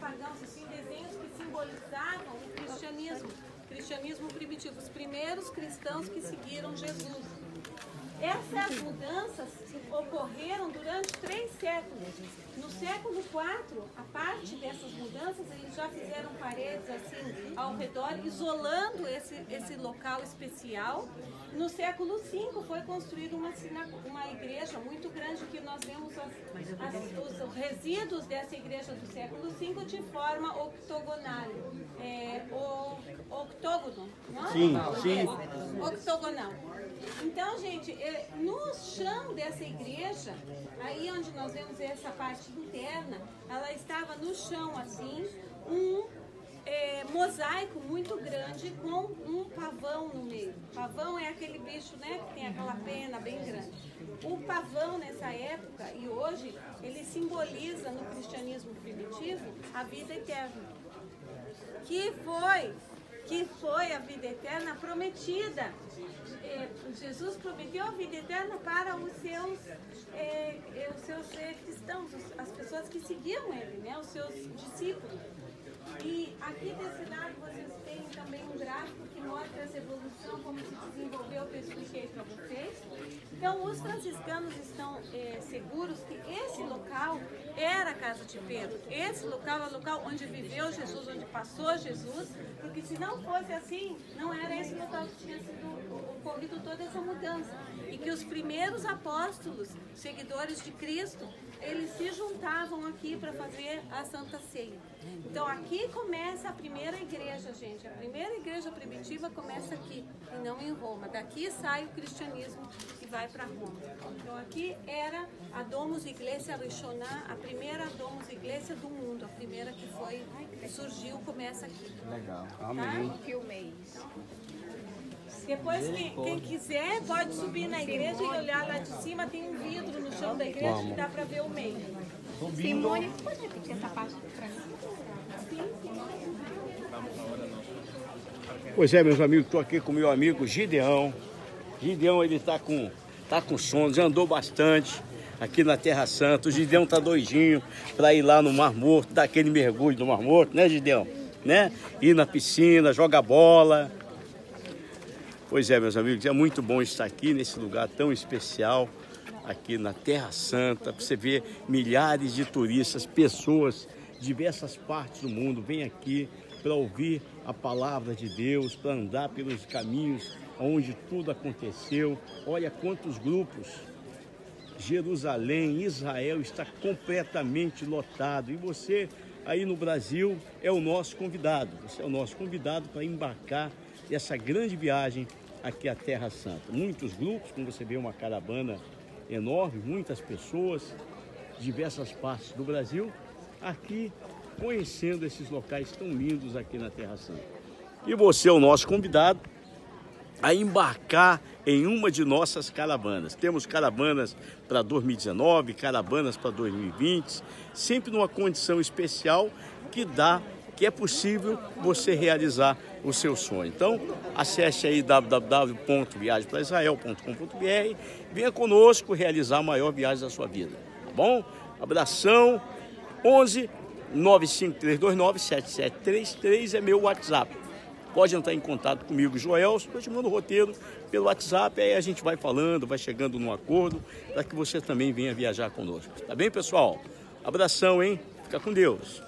pagãos, assim, desenhos que simbolizavam o cristianismo, cristianismo primitivo, os primeiros cristãos que seguiram Jesus. Essas mudanças ocorreram durante três séculos. No século IV, a parte dessas mudanças, eles já fizeram paredes assim ao redor, isolando esse, esse local especial. No século V foi construída uma, uma igreja muito grande que nós vemos as, as, os resíduos dessa igreja do século V de forma octogonal. É, o, octógono, não? Sim, sim. É, octogonal. Então, gente, é, no chão dessa igreja, aí onde nós vemos essa parte interna, ela estava no chão assim, um é, mosaico muito grande com um pavão no meio. Pavão é aquele bicho, né, que tem aquela pena bem grande. O pavão nessa época e hoje, ele simboliza no cristianismo primitivo a vida eterna. Que foi que foi a vida eterna prometida. É, Jesus prometeu a vida eterna para os seus, é, é os seus cristãos, as pessoas que seguiam ele, né, os seus discípulos. E aqui desse lado vocês têm também um gráfico que mostra essa evolução, como se desenvolveu, que eu expliquei para vocês. Então, os franciscanos estão é, seguros que esse local era a casa de Pedro. Esse local é o local onde viveu Jesus, onde passou Jesus, porque se não fosse assim, não era esse local que tinha sido ocorrido toda essa mudança. E que os primeiros apóstolos, seguidores de Cristo, eles se juntavam aqui para fazer a Santa Ceia. Então aqui começa a primeira igreja, gente. A primeira igreja primitiva começa aqui e não em Roma. Daqui sai o cristianismo e vai para Roma. Então aqui era a Domus Iglesia Rishoná, a primeira Domus Iglesia do mundo, a primeira que foi surgiu começa aqui. Legal. Tá? Amém. Filmei. Depois, quem, quem quiser, pode subir na igreja e olhar lá de cima. Tem um vidro no chão da igreja que dá para ver o meio. Simone, pode repetir essa parte pra mim? Pois é, meus amigos, estou aqui com meu amigo Gideão. Gideão, ele está com, tá com sono, já andou bastante aqui na Terra Santa. O Gideão tá doidinho para ir lá no Mar Morto, dar aquele mergulho no Mar Morto, né, Gideão? Né? Ir na piscina, jogar bola. Pois é, meus amigos, é muito bom estar aqui nesse lugar tão especial, aqui na Terra Santa. Você vê milhares de turistas, pessoas de diversas partes do mundo vêm aqui para ouvir a palavra de Deus, para andar pelos caminhos onde tudo aconteceu. Olha quantos grupos. Jerusalém, Israel está completamente lotado. E você aí no Brasil é o nosso convidado. Você é o nosso convidado para embarcar essa grande viagem aqui à Terra Santa. Muitos grupos, como você vê, uma caravana enorme, muitas pessoas, diversas partes do Brasil, aqui conhecendo esses locais tão lindos aqui na Terra Santa. E você é o nosso convidado a embarcar em uma de nossas caravanas. Temos caravanas para 2019, caravanas para 2020, sempre numa condição especial que dá, que é possível você realizar o seu sonho. Então, acesse aí www.viagempraisrael.com.br, venha conosco realizar a maior viagem da sua vida, tá bom? Abração, 11 95329 7733 é meu WhatsApp pode entrar em contato comigo, Joel, eu te mando o roteiro pelo WhatsApp, aí a gente vai falando, vai chegando num acordo, para que você também venha viajar conosco. Tá bem, pessoal? Abração, hein? Fica com Deus.